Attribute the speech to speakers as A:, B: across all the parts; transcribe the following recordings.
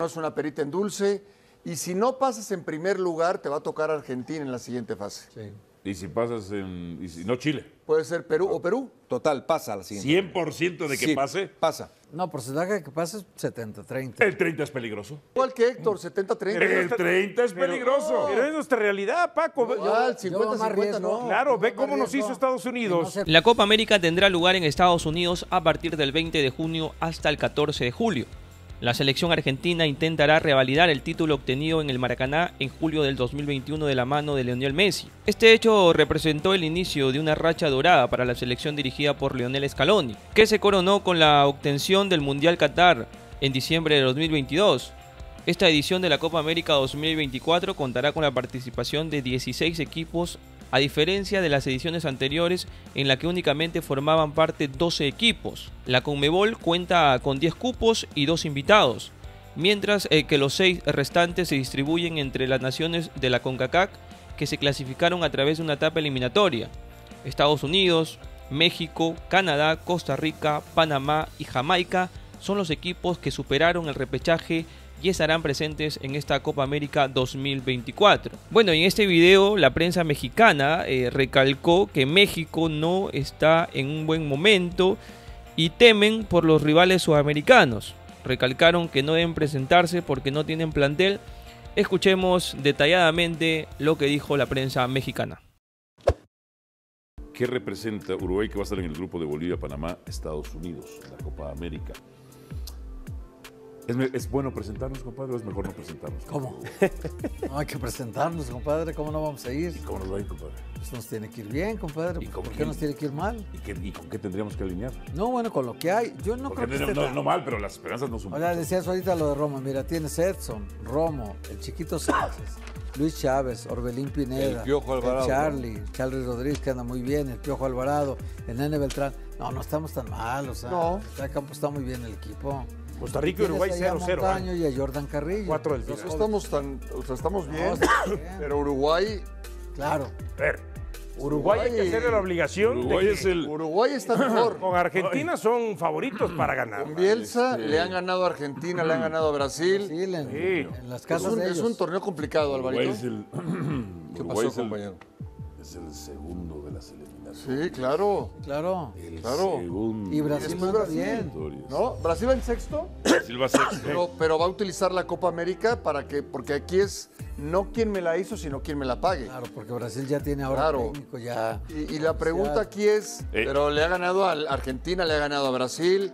A: no es una perita en dulce. Y si no pasas en primer lugar, te va a tocar Argentina en la siguiente fase.
B: Y si pasas en. Y si no, Chile.
A: Puede ser Perú o Perú.
C: Total, pasa a la siguiente.
B: 100% de que
C: Sí,
B: pase.
C: Pasa.
D: No, porcentaje que pasa es 70-30.
B: El 30 es peligroso.
A: Igual que Héctor, 70-30.
B: El 30 es peligroso.
E: Pero es nuestra realidad, Paco.
A: El
D: más
A: 50-50
D: riesgo.
A: no.
E: Claro, ve
D: no
E: cómo nos hizo Estados Unidos.
D: No
F: La Copa América tendrá lugar en Estados Unidos a partir del 20 de junio hasta el 14 de julio. La selección argentina intentará revalidar el título obtenido en el Maracaná en julio del 2021 de la mano de Lionel Messi. Este hecho representó el inicio de una racha dorada para la selección dirigida por Lionel Scaloni, que se coronó con la obtención del Mundial Qatar en diciembre de 2022. Esta edición de la Copa América 2024 contará con la participación de 16 equipos, a diferencia de las ediciones anteriores en la que únicamente formaban parte 12 equipos. La Conmebol cuenta con 10 cupos y 2 invitados, mientras eh, que los 6 restantes se distribuyen entre las naciones de la CONCACAF que se clasificaron a través de una etapa eliminatoria. Estados Unidos, México, Canadá, Costa Rica, Panamá y Jamaica son los equipos que superaron el repechaje y estarán presentes en esta Copa América 2024. Bueno, en este video la prensa mexicana eh, recalcó que México no está en un buen momento y temen por los rivales sudamericanos. Recalcaron que no deben presentarse porque no tienen plantel. Escuchemos detalladamente lo que dijo la prensa mexicana.
B: ¿Qué representa Uruguay que va a estar en el grupo de Bolivia, Panamá, Estados Unidos, la Copa América? ¿Es, es bueno presentarnos, compadre, o es mejor no presentarnos?
D: ¿Cómo? No hay que presentarnos, compadre. ¿Cómo no vamos a ir?
B: ¿Cómo nos va a ir, compadre?
D: Pues nos tiene que ir bien, compadre.
B: ¿Y
D: ¿Por qué
B: quién?
D: nos tiene que ir mal?
B: ¿Y, qué- y con qué tendríamos que alinear?
D: No, bueno, con lo que hay. Yo no
B: Porque
D: creo que
B: no,
D: esté
B: no-
D: tan-
B: no mal, pero las esperanzas no son
D: Ahora decías ahorita lo de Romo. Mira, tienes Edson, Romo, el chiquito Sánchez, Luis Chávez, Orbelín Pineda,
C: El Piojo Alvarado,
D: el Charlie, Charlie Rodríguez que anda muy bien, el Piojo Alvarado, el Nene Beltrán. No, no estamos tan mal, o sea,
A: No.
D: acá campo está muy bien el equipo.
E: Costa Rica y Uruguay
D: ahí a
E: 0-0.
D: Montaño
E: ¿eh?
D: y a Jordan Carrillo.
E: Cuatro del
D: Dos
E: final.
A: Estamos tan, o sea, estamos bien,
D: No, estamos bien.
A: pero Uruguay,
D: Claro.
E: A ver, Uruguay hay que
A: Uruguay-
E: hacerle la obligación. de
B: Uruguay
E: que
B: es el...
A: Uruguay está mejor.
E: Con Argentina son favoritos para ganar.
A: Con Bielsa le han ganado a Argentina, le han ganado a Brasil.
D: Sí, en,
E: Sí.
D: en las
A: Es
D: casas
A: un,
D: de
A: es
D: ellos.
A: un torneo complicado,
B: Uruguay
A: Alvarito.
B: es el...
C: ¿Qué
B: Uruguay
C: pasó,
B: es el-
C: compañero?
B: Es el segundo de las eliminatorias.
A: Sí, claro.
D: Claro.
B: El
A: Claro.
B: segundo.
D: Y Brasil
A: Brasil.
D: bien.
A: ¿No? Brasil va en sexto,
B: Silva sexto.
A: pero, pero va a utilizar la Copa América para que, porque aquí es no quien me la hizo, sino quien me la pague.
D: Claro, porque Brasil ya tiene ahora
A: Claro.
D: técnico, ya.
A: Y, y la pregunta aquí es,
B: Eh.
A: pero le ha ganado a Argentina, le ha ganado a Brasil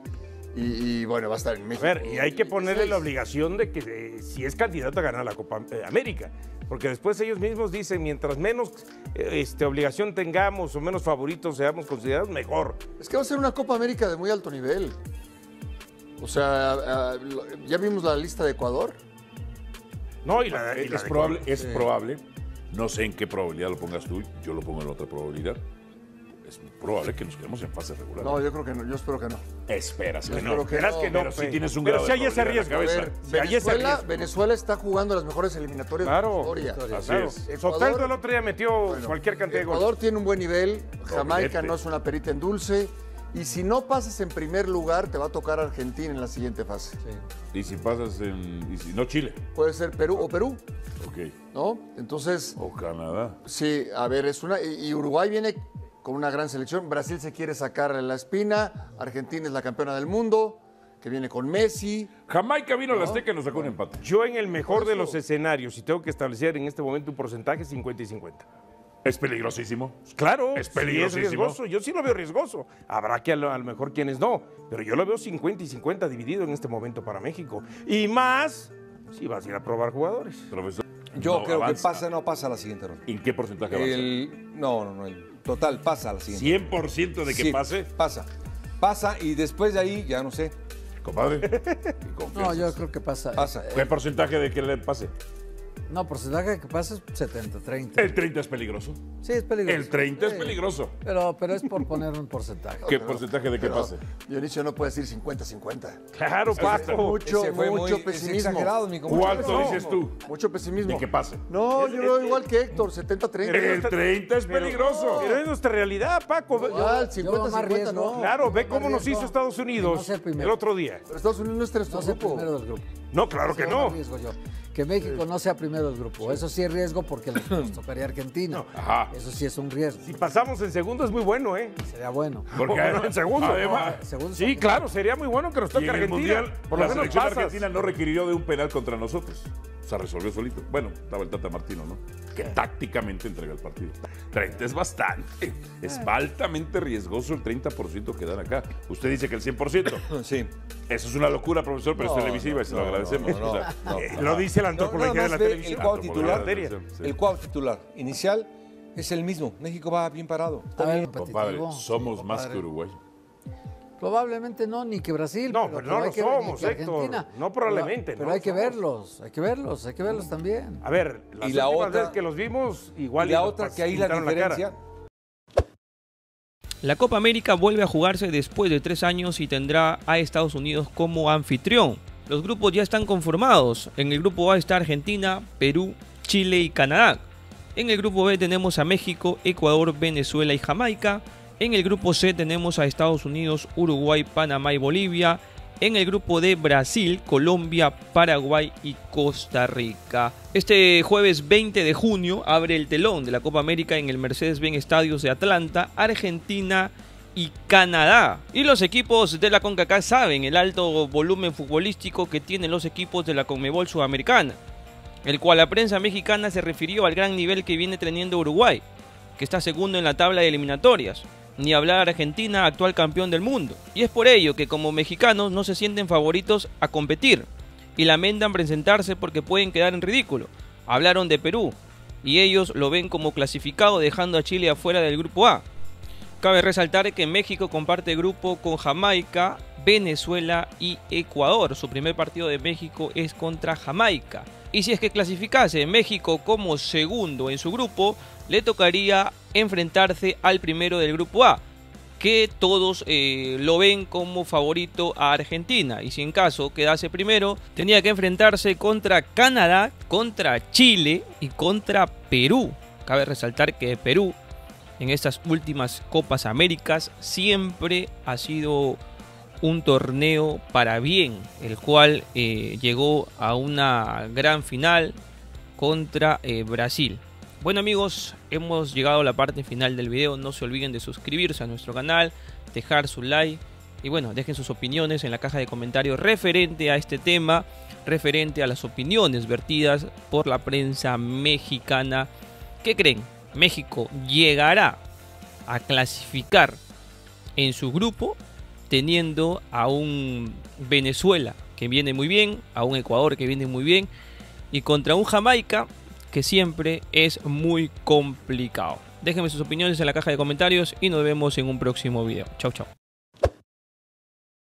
A: y, y, bueno, va a estar en
E: A
A: México.
E: ver, y hay que ponerle la
A: 26.
E: obligación de que eh, si es candidato a ganar la Copa eh, América. Porque después ellos mismos dicen, mientras menos eh, este, obligación tengamos o menos favoritos seamos considerados, mejor.
A: Es que va a ser una Copa América de muy alto nivel. O sea, ya vimos la lista de Ecuador.
E: No, y la, y la
B: Es
E: de
B: probable, es probable, no sé en qué probabilidad lo pongas tú, yo lo pongo en otra probabilidad. Es probable que nos quedemos en fase regular.
A: No, yo creo que no, yo espero que no.
B: Esperas que no.
A: que
E: Verás
A: no,
E: que no,
B: pero sí
E: pe-
B: tienes un
E: pero
B: grado
E: si
B: de
E: hay ese
B: probabilidad en la
E: riesgo.
A: A
B: cabeza.
A: ver,
E: Si hay ese
A: Venezuela,
E: riesgo.
A: Venezuela está jugando las mejores eliminatorias
E: Claro.
A: de la historia.
B: Así
E: Claro.
B: es.
A: Ecuador-
E: Soteldo el otro día metió
A: Bueno,
E: cualquier cantidad de goles.
A: Ecuador tiene un buen nivel, Jamaica no es una perita en dulce. Y si no pasas en primer lugar, te va a tocar Argentina en la siguiente fase.
B: Y si pasas en. Y si no, Chile.
A: Puede ser Perú o Perú,
B: Ok.
A: ¿no? Entonces,
B: O Canadá.
A: sí, a ver, es una. Y Uruguay viene con una gran selección. Brasil se quiere sacar la espina. Argentina es la campeona del mundo, que viene con Messi.
B: Jamaica vino a la Azteca y nos sacó un empate.
E: Yo en el mejor de los escenarios, y tengo que establecer en este momento un porcentaje 50 y 50.
B: Es peligrosísimo.
E: Claro,
B: Es
E: sí
B: peligrosísimo.
E: riesgoso. Yo sí lo veo riesgoso. Habrá que a lo, a lo mejor quienes no, pero yo lo veo 50 y 50 dividido en este momento para México. Y más si vas a ir a probar jugadores.
B: Profesor.
C: Yo
B: no
C: creo
B: avanza.
C: que pasa, no pasa a la siguiente ronda.
B: ¿En qué porcentaje avanza?
C: El, no, no, no. El total pasa a la siguiente.
B: 100% de que
C: Sí,
B: pase.
C: Pasa. Pasa y después de ahí, ya no sé.
B: Compadre. ¿qué
D: No, yo creo que pasa.
C: Pasa.
B: ¿Qué porcentaje de que le pase?
D: No, porcentaje que pasa es 70-30.
B: El 30 es peligroso.
D: Sí, es peligroso.
B: El 30 es
D: Sí.
B: peligroso.
D: Pero, pero es por poner un porcentaje.
B: ¿Qué porcentaje de qué
A: Pero
B: pase?
A: Dionisio no puede decir 50-50.
E: Claro, Paco.
A: Mucho,
C: Ese fue
A: mucho
C: muy
A: pesimismo.
C: exagerado, mi compadre.
B: ¿Cuánto
C: No.
B: dices tú?
A: Mucho pesimismo.
B: De que pase.
A: No, yo veo igual que Héctor, 70-30.
B: El 30 es peligroso.
E: Pero es nuestra realidad, Paco.
A: Igual,
D: yo veo más
A: 50-50
D: riesgo.
A: no.
E: Claro, ve cómo nos hizo Estados
D: de
E: Unidos el otro día.
A: Pero Estados Unidos no es nuestro grupo.
E: No, claro que no.
D: el riesgo yo. Que México no sea primero del grupo. Eso sí es riesgo porque nos tocaría Argentina.
B: Ajá.
D: Eso sí es un riesgo.
E: Si pasamos en segundo es muy bueno, ¿eh?
D: Sería bueno.
B: Porque
E: en segundo.
B: además,
D: Segundo
E: Sí, claro, sería muy bueno que nos
B: y
E: toque
B: en el
E: Argentina.
B: Mundial,
E: Por lo
B: la
E: menos
B: selección
E: pasas.
B: argentina no requirió de un penal contra nosotros. Se resolvió solito. Bueno, estaba el Tata Martino, ¿no? Que tácticamente entrega el partido. 30 es bastante. Es altamente riesgoso el 30% que dan acá. Usted dice que el 100%.
C: Sí.
B: Eso es una locura, profesor, pero es
C: No,
B: televisiva
C: no,
B: y se lo
C: no,
B: agradecemos.
C: no,
B: O sea,
C: no, no.
E: Eh, lo dice la
C: No,
E: antropología de la
C: más
E: televisión.
C: el cuadro titular.
B: sí.
C: El cuadro titular inicial es el mismo. México va bien parado.
D: A ver,
B: Compadre, somos más
D: Compadre.
B: que Uruguay.
D: Probablemente no, ni que Brasil.
E: No, pero no lo
D: que
E: somos, Héctor.
D: Argentina.
E: No probablemente,
D: Pero, pero
E: no
D: hay que verlos, hay que verlos, hay que verlos también.
E: A ver, las
C: Y la otra-
E: veces que los vimos, igual
C: y la otra que ahí la diferencia.
F: La Copa América vuelve a jugarse después de tres años y tendrá a Estados Unidos como anfitrión. Los grupos ya están conformados. En el grupo A está Argentina, Perú, Chile y Canadá. En el grupo B tenemos a México, Ecuador, Venezuela y Jamaica. En el grupo C tenemos a Estados Unidos, Uruguay, Panamá y Bolivia. En el grupo D, Brasil, Colombia, Paraguay y Costa Rica. Este jueves 20 de junio abre el telón de la Copa América en el Mercedes-Benz Estadios de Atlanta, Argentina y Canadá. Y los equipos de la CONCACAF saben el alto volumen futbolístico que tienen los equipos de la CONMEBOL Sudamericana, el cual la prensa mexicana se refirió al gran nivel que viene teniendo Uruguay, que está segundo en la tabla de eliminatorias. Ni hablar Argentina, actual campeón del mundo. Y es por ello que como mexicanos no se sienten favoritos a competir y lamentan presentarse porque pueden quedar en ridículo. Hablaron de Perú y ellos lo ven como clasificado dejando a Chile afuera del grupo A. Cabe resaltar que México comparte grupo con Jamaica, Venezuela y Ecuador. Su primer partido de México es contra Jamaica. Y si es que clasificase México como segundo en su grupo, le tocaría enfrentarse al primero del grupo A, que todos eh, lo ven como favorito a Argentina. Y si en caso quedase primero, tenía que enfrentarse contra Canadá, contra Chile y contra Perú. Cabe resaltar que Perú en estas últimas Copas Américas siempre ha sido un torneo para bien, el cual eh, llegó a una gran final contra eh, Brasil. Bueno amigos, hemos llegado a la parte final del video, no se olviden de suscribirse a nuestro canal, dejar su like y bueno, dejen sus opiniones en la caja de comentarios referente a este tema, referente a las opiniones vertidas por la prensa mexicana. ¿Qué creen? México llegará a clasificar en su grupo teniendo a un Venezuela que viene muy bien, a un Ecuador que viene muy bien y contra un Jamaica que siempre es muy complicado. Déjenme sus opiniones en la caja de comentarios y nos vemos en un próximo video. Chau chau.